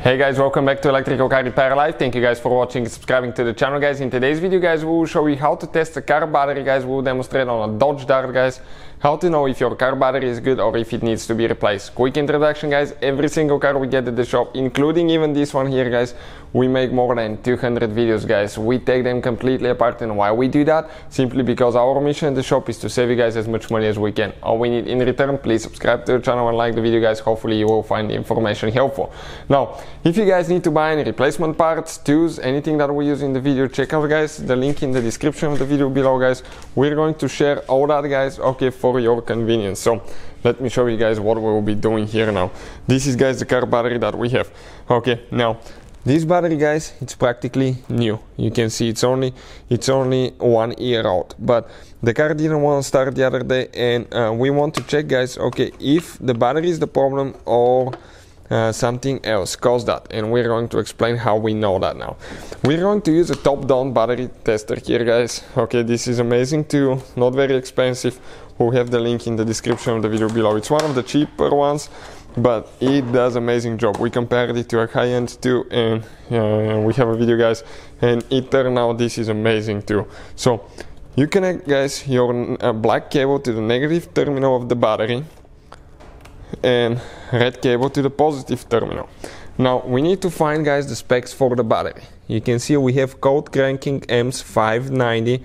Hey guys, welcome back to Electrical Car Repair Live. Thank you guys for watching and subscribing to the channel guys. In today's video guys, we will show you how to test the car battery guys. We will demonstrate on a Dodge Dart guys how to know if your car battery is good or if it needs to be replaced. Quick introduction guys, every single car we get at the shop, including even this one here guys, we make more than 200 videos guys. We take them completely apart and why we do that? Simply because our mission at the shop is to save you guys as much money as we can. All we need in return, please subscribe to the channel and like the video guys. Hopefully you will find the information helpful. Now, if you guys need to buy any replacement parts, tools, anything that we use in the video, check out guys the link in the description of the video below guys. We're going to share all that guys, okay, for for your convenience. So let me show you guys what we will be doing here now. This is guys the car battery that we have. Okay, now this battery guys it's practically new. You can see it's only it's only one year old. But the car didn't want to start the other day and uh, we want to check guys okay if the battery is the problem or uh, something else caused that. And we're going to explain how we know that now. We're going to use a TOPDON battery tester here guys. Okay this is amazing tool not very expensive we'll have the link in the description of the video below it's one of the cheaper ones but it does amazing job we compared it to a high-end too and uh, we have a video guys and it turned out this is amazing too so you connect guys your uh, black cable to the negative terminal of the battery and red cable to the positive terminal. Now we need to find guys the specs for the battery. You can see we have cold cranking amps 590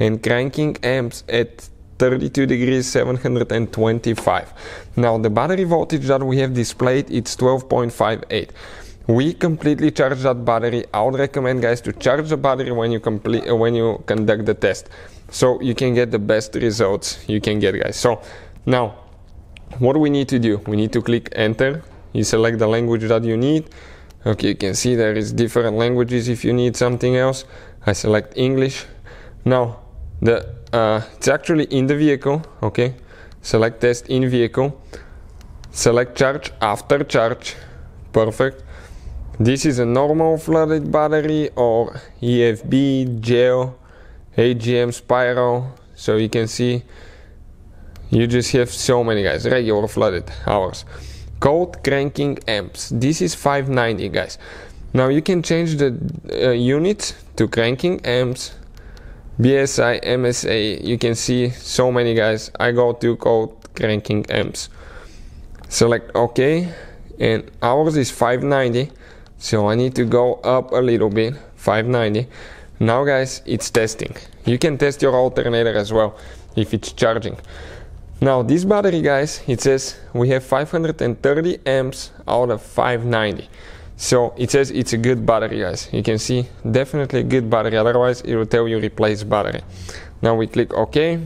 and cranking amps at 32 degrees 725. Now the battery voltage that we have displayed it's 12.58. We completely charge that battery. I would recommend guys to charge the battery when you complete uh, when you conduct the test so you can get the best results you can get guys. So now what we need to do? We need to click enter. You select the language that you need. Okay, you can see there is different languages if you need something else. I select English. Now, the uh, it's actually in the vehicle. Okay, select test in vehicle. Select charge after charge. Perfect. This is a normal flooded battery or EFB, gel, AGM spiral. So you can see you just have so many guys, regular flooded hours. Cold cranking amps. This is 590 guys. Now you can change the uh, units to cranking amps, BSI, MSA. You can see so many guys. I go to cold cranking amps. Select OK and ours is 590 so I need to go up a little bit 590 now guys it's testing you can test your alternator as well if it's charging now this battery guys, it says we have 530 amps out of 590. So it says it's a good battery guys. You can see definitely good battery, otherwise it will tell you replace battery. Now we click OK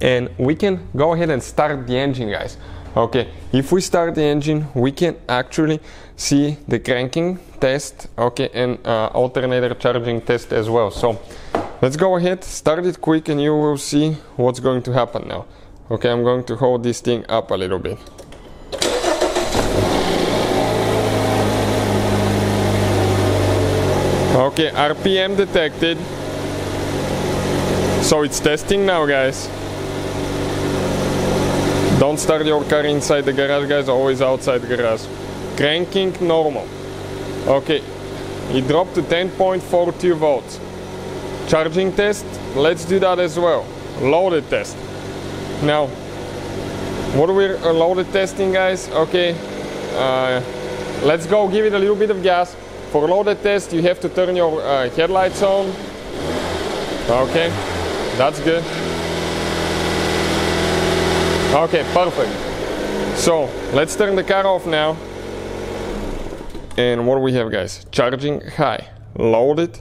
and we can go ahead and start the engine guys. Okay, if we start the engine, we can actually see the cranking test, okay, and uh, alternator charging test as well. So let's go ahead, start it quick and you will see what's going to happen now. Okay, I'm going to hold this thing up a little bit. Okay, RPM detected. So it's testing now, guys. Don't start your car inside the garage, guys, always outside the garage. Cranking normal. Okay, it dropped to 10.42 volts. Charging test, let's do that as well. Loaded test. Now, what we're loaded testing, guys, okay, uh, let's go give it a little bit of gas. For loaded test, you have to turn your uh, headlights on. Okay, that's good. Okay, perfect. So, let's turn the car off now. And what do we have, guys? Charging high, loaded,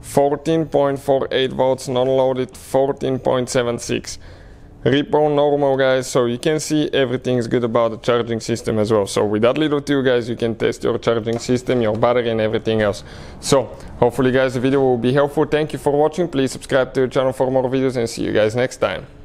14.48 volts, non-loaded, 14.76 repo normal guys so you can see everything is good about the charging system as well. So with that little tool guys you can test your charging system your battery and everything else. So hopefully guys the video will be helpful. Thank you for watching. Please subscribe to the channel for more videos and see you guys next time